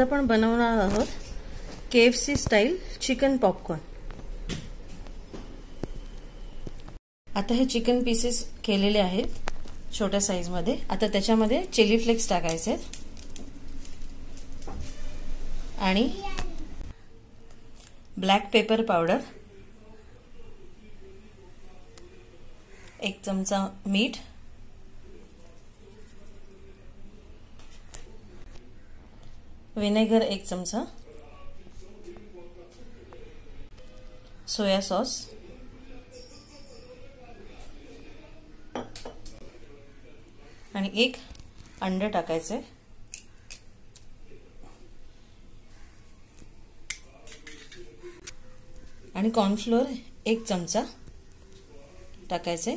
आपण बनवणार आहोत K F C style chicken popcorn आता हे चिकन पीसेस केलेले आहेत छोट्या साईजमध्ये आता त्याच्यामध्ये चिली फ्लेक्स टाकायचे आणि ब्लॅक पेपर पावडर एक चमचा मीठ व्हिनेगर एक चमचा. Soya sauce. आणि एक अंड टाकायचे. आणि कॉर्नफ्लोअर एक चमचा टाकायचे.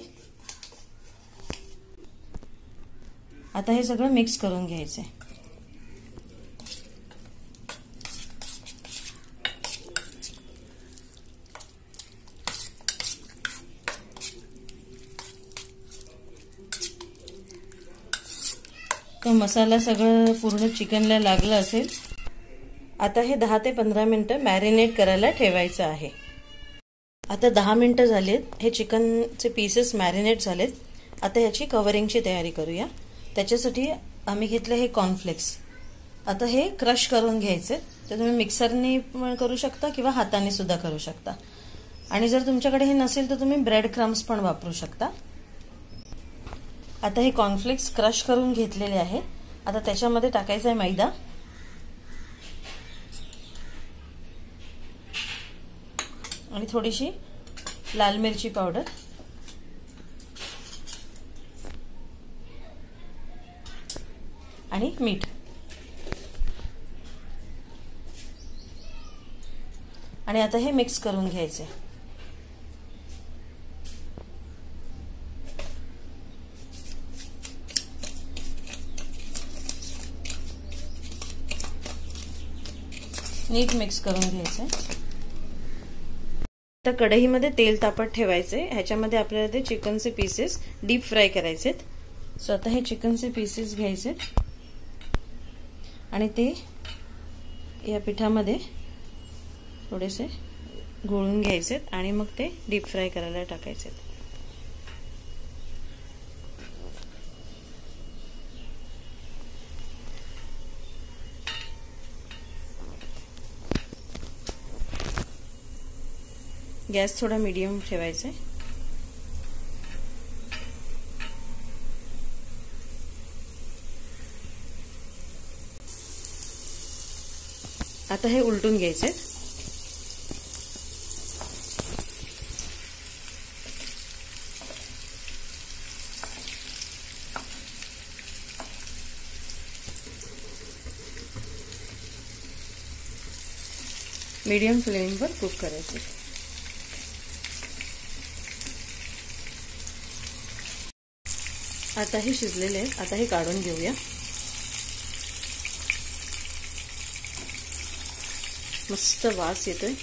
आता हे सगळं मिक्स करून घ्यायचे. तो मसाला सगळं पूर्ण चिकनला लागलं असेल आता हे दहा ते पंधरा मिनटं मॅरिनेट करायला ठेवायचं आहे. आता दहा मिनटं झालीत हे चिकनचे पीसेस मॅरिनेट झालेत. आता ह्याची कवरिंगची तयारी करूया. त्याच्यासाठी आम्ही घेतलं हे कॉर्नफ्लेक्स आता हे क्रश करून घ्यायचे. ते तुम्ही मिक्सरने पण करू शकता किंवा हाताने सुद्धा करू शकता. आणि जर तुमच्याकडे हे नसेल तर तुम्ही ब्रेड क्रम्स पण वापरू शकता. आता हे कॉर्नफ्लेक्स क्रश करून घेतलेले आहे. आता त्याच्यामध्ये टाकायचा आहे मैदा. आणि थोडीशी लाल मिरची पावडर आणि मीठ. आणि आता हे मिक्स करून घ्यायचे. नीट मिक्स करून घ्यायचं. आता कढईमध्ये तेल तापत ठेवायचे. ह्याच्यामध्ये आपल्याला ते चिकनचे पीसेस डीप फ्राय करायचेत. सो आता हे चिकनचे पीसेस घ्यायचे. आणि ते या पिठामध्ये थोडेसे गोळून घ्यायचेत आणि मग ते डीप फ्राय करायला टाकायचेत. गॅस थोडा मीडियम ठेवायचा आहे. आता हे उलटून घ्यायचे मीडियम फ्लेमवर कुक करायचे. आता हे शिजलेले आहेत. आता हे काढून घेऊया. मस्त वास येतोय.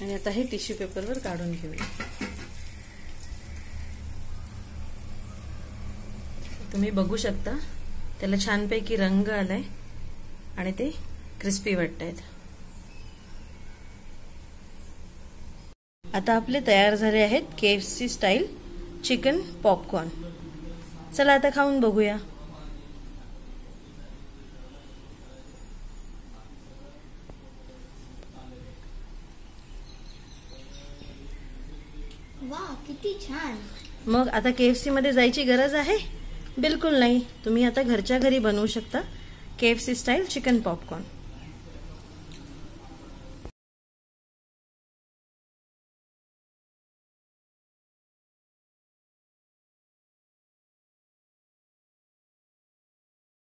आणि आता हे टिश्यू पेपरवर काढून घेऊया. तुम्ही बघू शकता त्याला छानपैकी रंग आलाय आणि ते क्रिस्पी वाटत आहेत आता आपले तयार झाले आहेत K F C style chicken popcorn चला आता खाऊन बघूया. वा किती छान. मग आता के एफ सी मध्ये जायची गरज आहे? बिलकुल नाही. तुम्ही आता घरच्या घरी बनवू शकता K F C style chicken popcorn